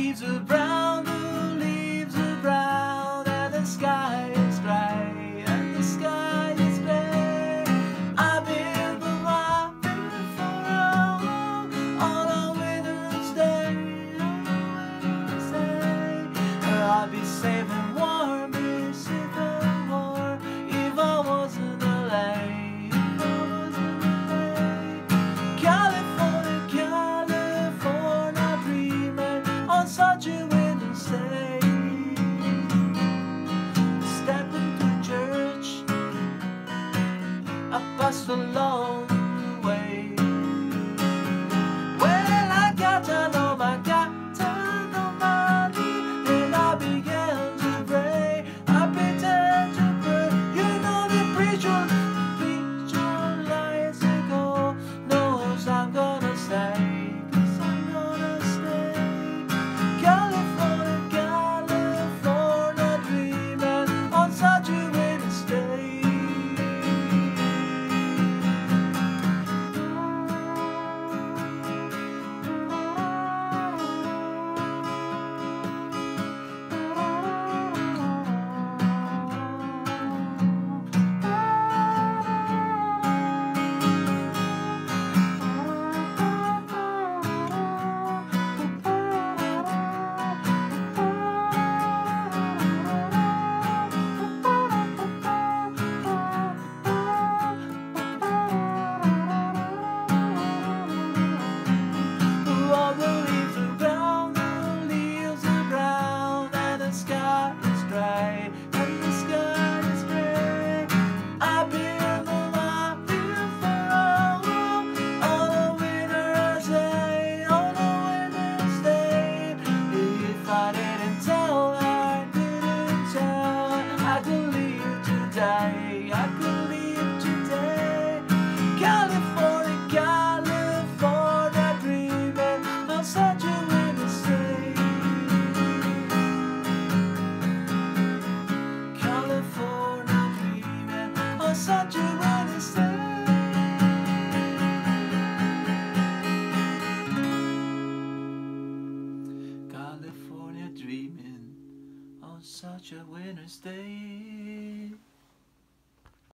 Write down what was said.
leaves are brown, the leaves are brown, and the sky is gray, and the sky is gray. I've been the laughing for a walk on a winter's day. I'll be saving. Stepping through church, I passed alone. I didn't tell, I didn't tell. I could today, I could today. California, California, dreaming of such a Wednesday. California, dreaming of such a such a winter's day.